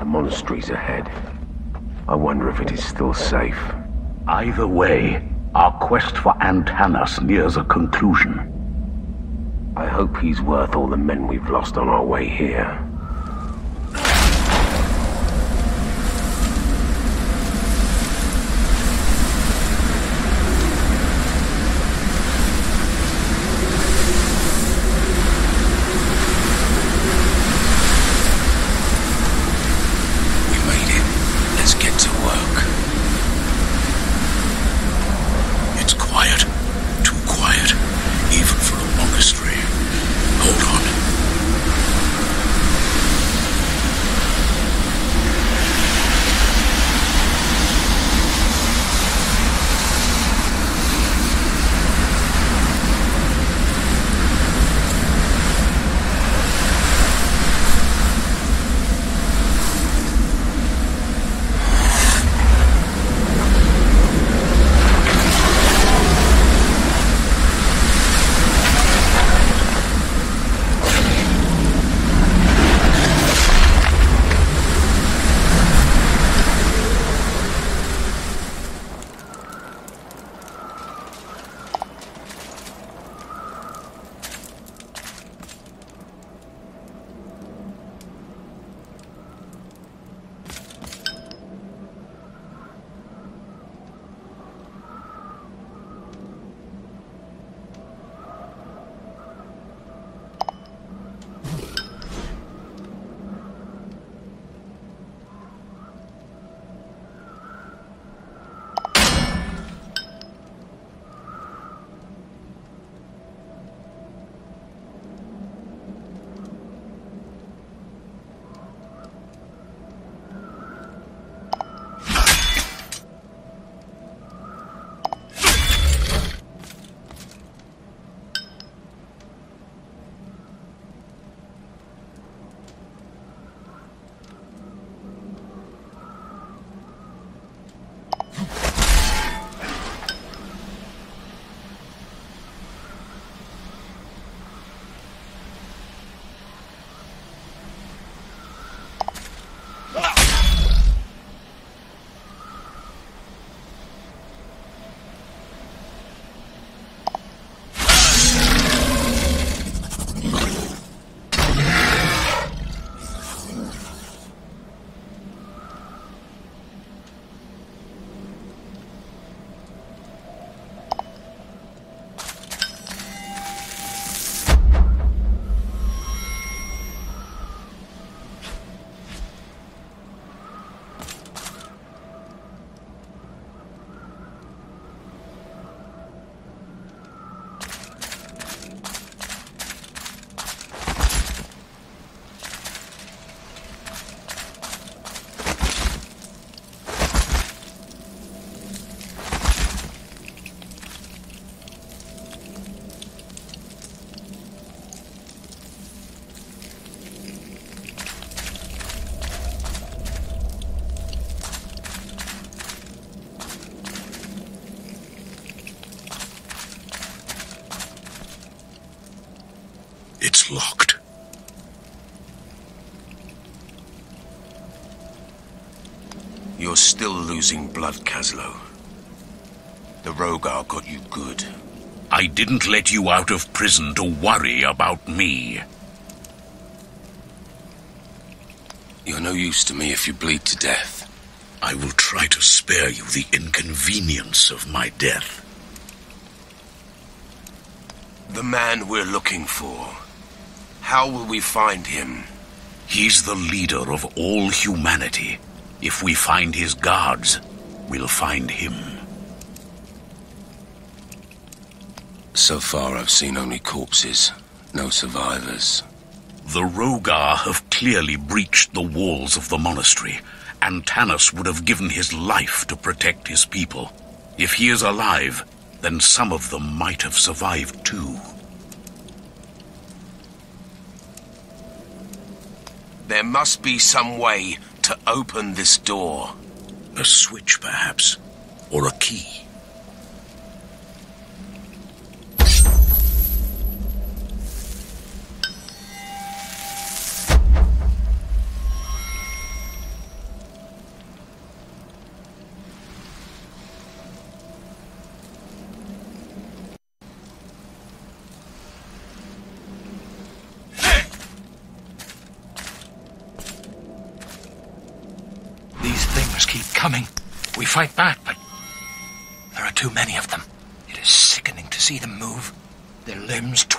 The monastery's ahead. I wonder if it is still safe. Either way, our quest for Antanas nears a conclusion. I hope he's worth all the men we've lost on our way here. Locked. You're still losing blood, Kaslo. The Rhogar got you good. I didn't let you out of prison to worry about me. You're no use to me if you bleed to death. I will try to spare you the inconvenience of my death. The man we're looking for. How will we find him? He's the leader of all humanity. If we find his guards, we'll find him. So far, I've seen only corpses, no survivors. The Rhogar have clearly breached the walls of the monastery. and Antanas would have given his life to protect his people. If he is alive, then some of them might have survived too. There must be some way to open this door. A switch, perhaps, or a key.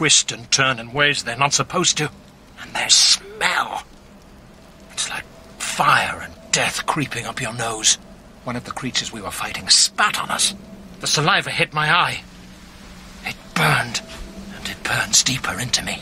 Twist and turn in ways they're not supposed to. And their smell. It's like fire and death creeping up your nose. One of the creatures we were fighting spat on us. The saliva hit my eye. It burned, and it burns deeper into me.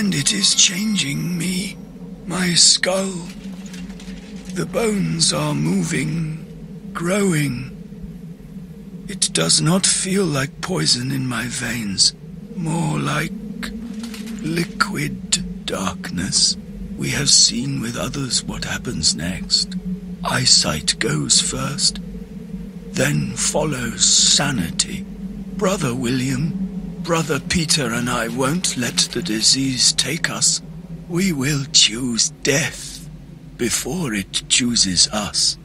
And it is changing me. My skull. The bones are moving, growing. It does not feel like poison in my veins, more like liquid darkness. We have seen with others what happens next. Eyesight goes first, then follows sanity. Brother William, Brother Peter, and I won't let the disease take us. We will choose death before it chooses us.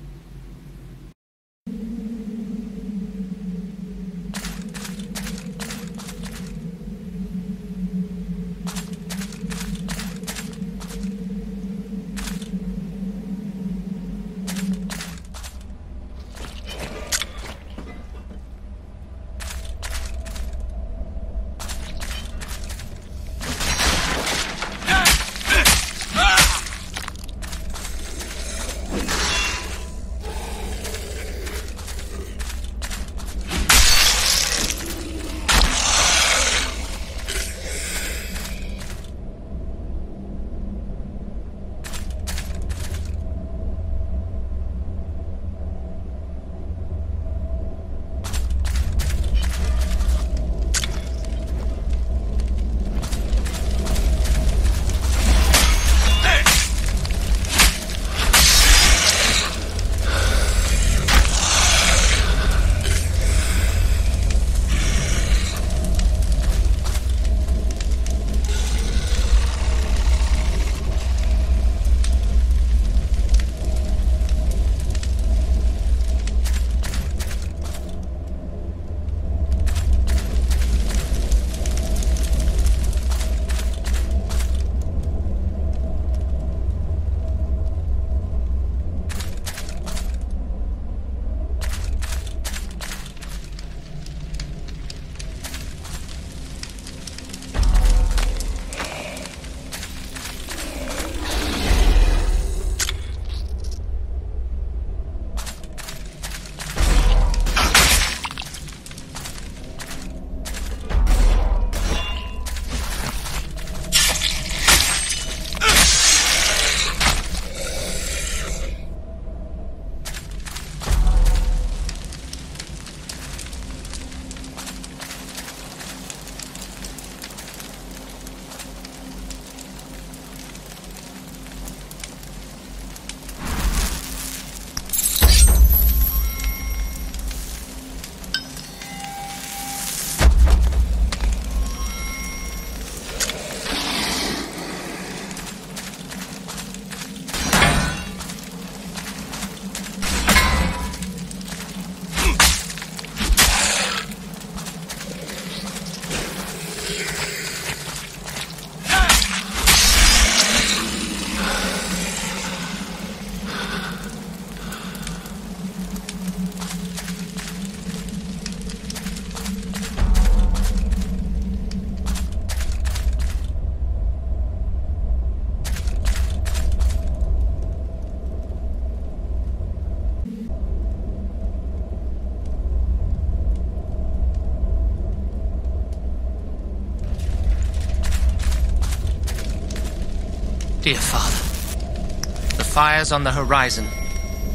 Dear Father, the fires on the horizon,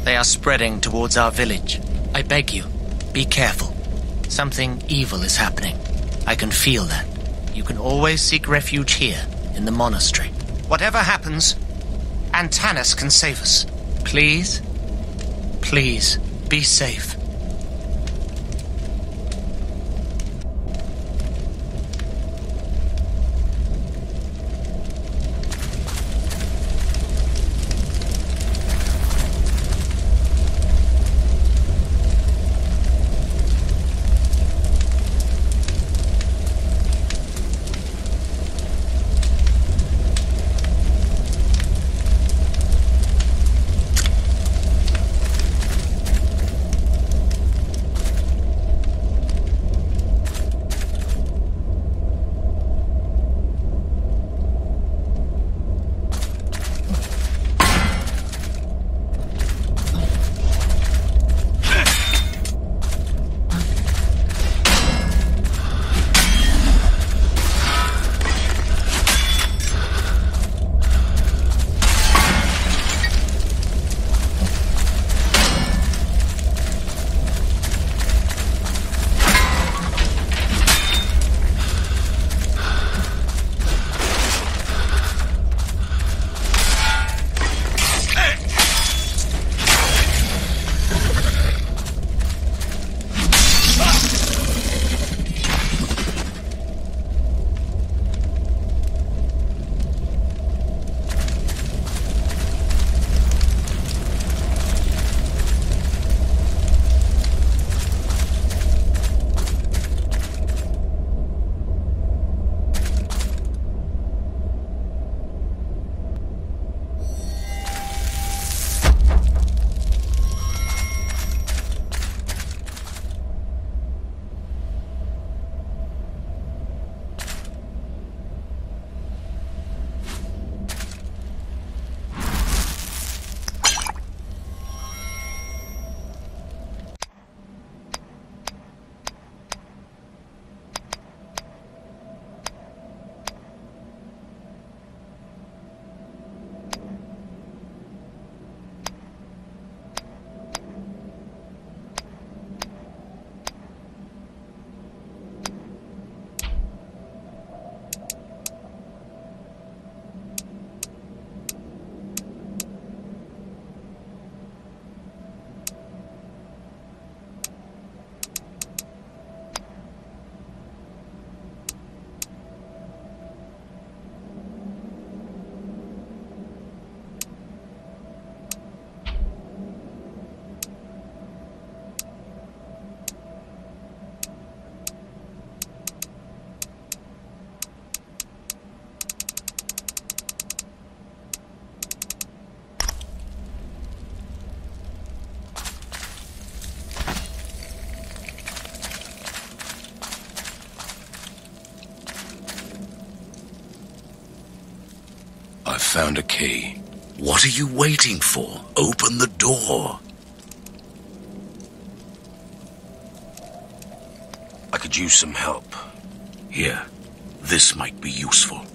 they are spreading towards our village. I beg you, be careful. Something evil is happening. I can feel that. You can always seek refuge here, in the monastery. Whatever happens, Antanas can save us. Please, please, be safe. What are you waiting for? Open the door. I could use some help. Here, this might be useful.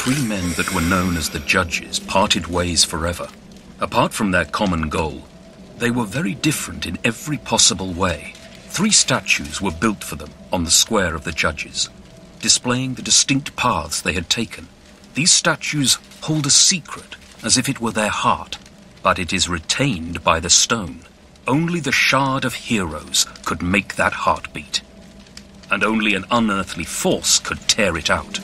Three men that were known as the Judges parted ways forever. Apart from their common goal, they were very different in every possible way. Three statues were built for them on the square of the Judges, displaying the distinct paths they had taken. These statues hold a secret, as if it were their heart, but it is retained by the stone. Only the Shard of Heroes could make that heart beat and only an unearthly force could tear it out.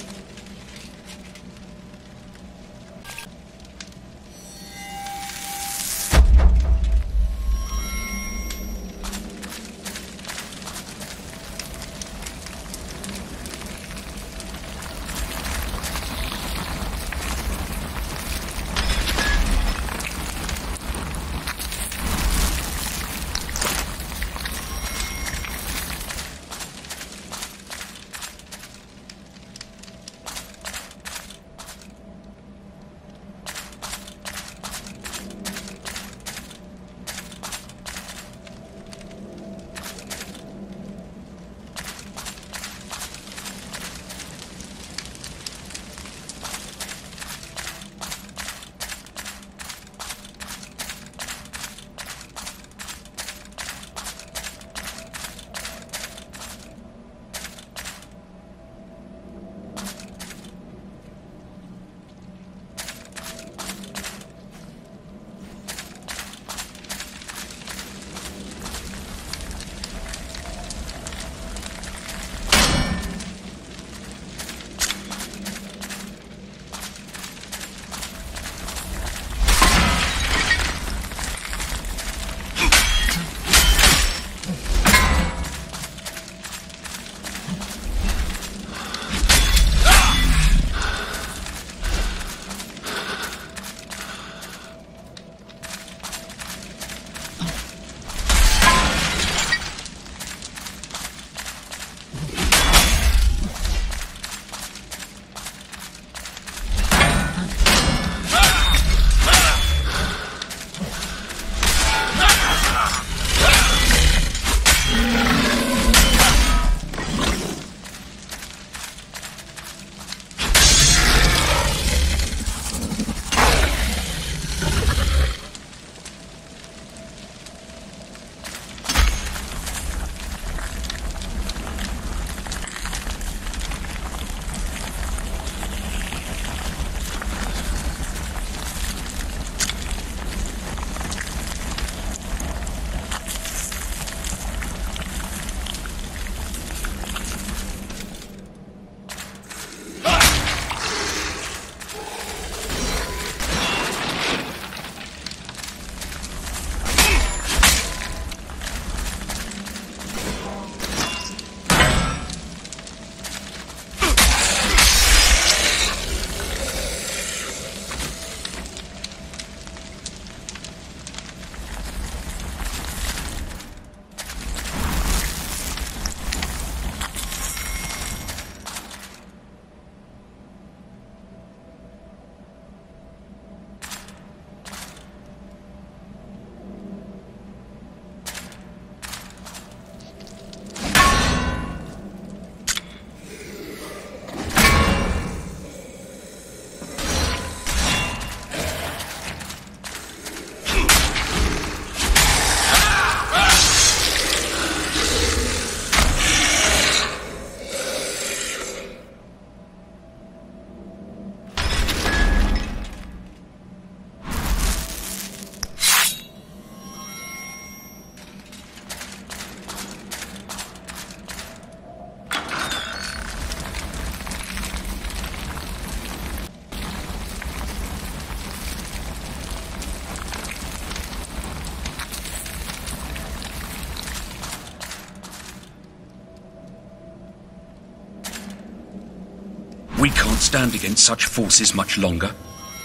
Can't stand against such forces much longer.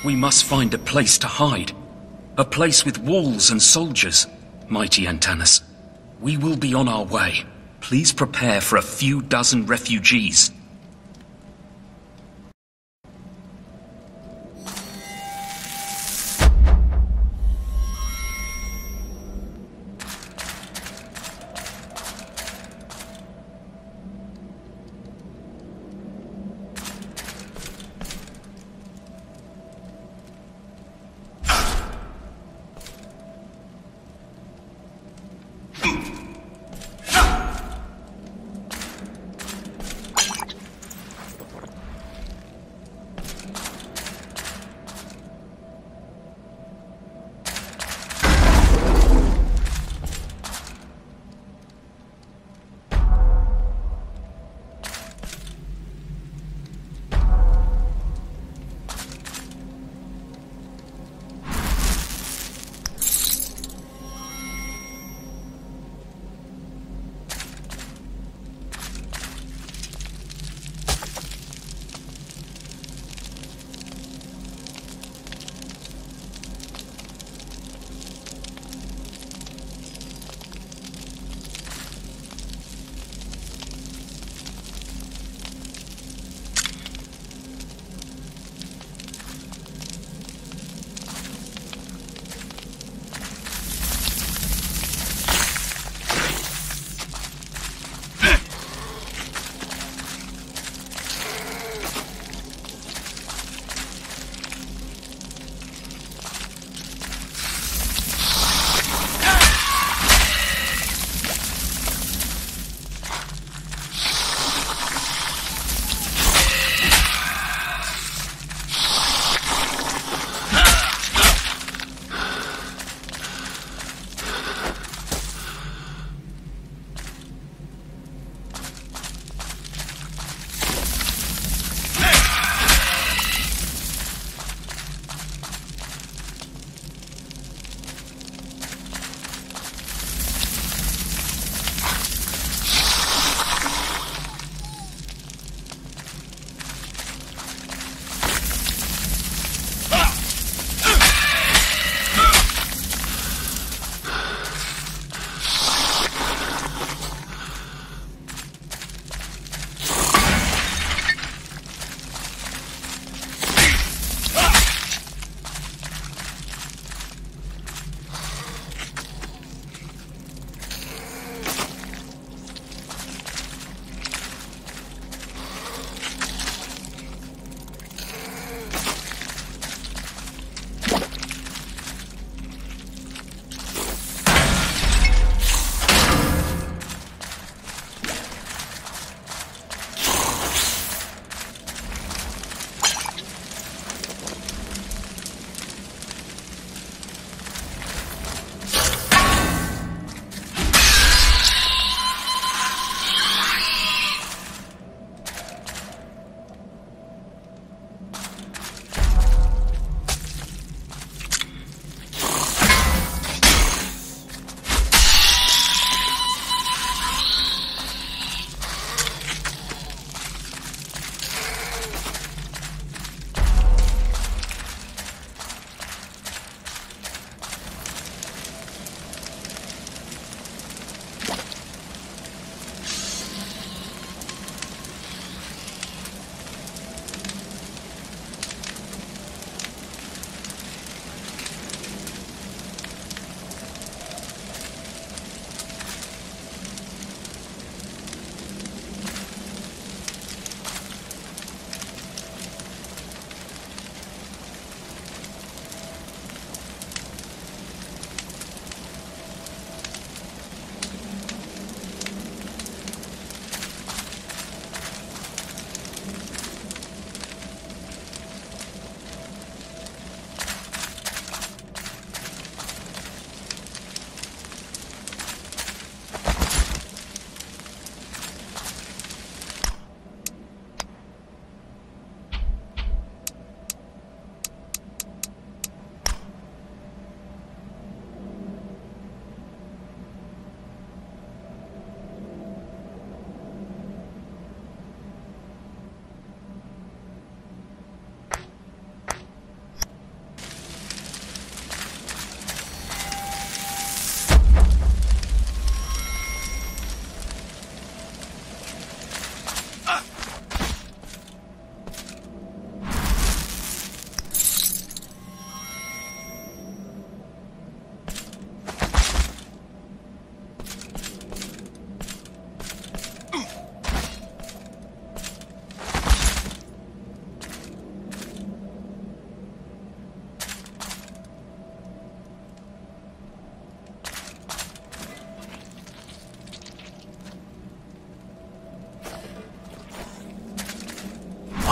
We must find a place to hide. A place with walls and soldiers. Mighty Antanas, we will be on our way. Please prepare for a few dozen refugees.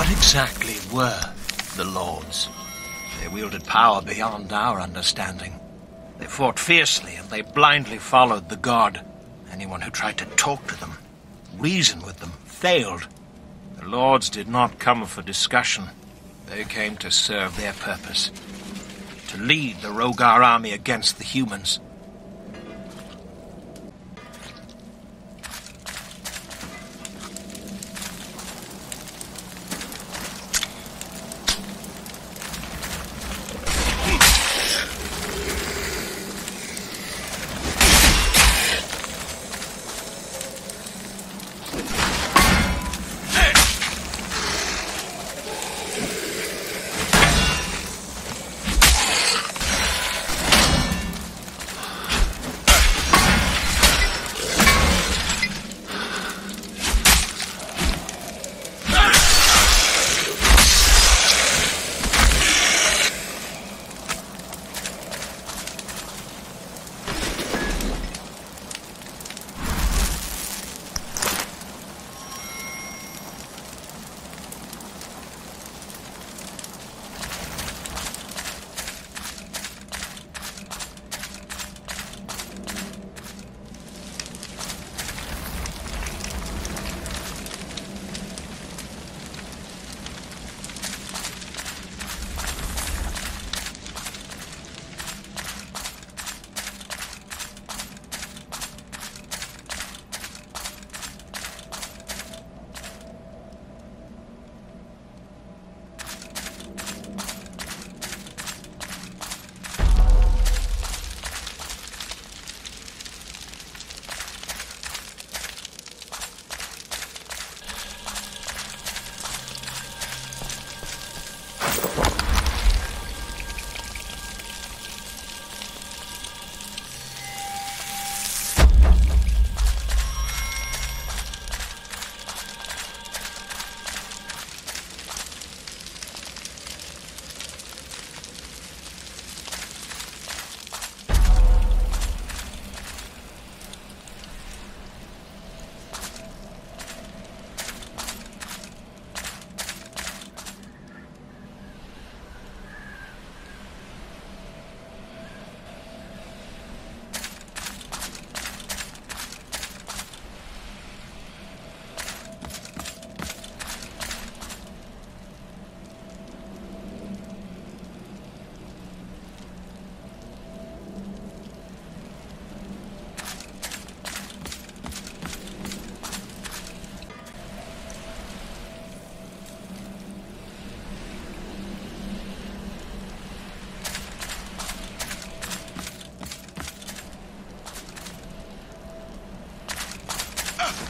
What exactly were the Lords? They wielded power beyond our understanding. They fought fiercely and they blindly followed the God. Anyone who tried to talk to them, reason with them, failed. The Lords did not come for discussion. They came to serve their purpose. To lead the Rhogar army against the humans. Uh.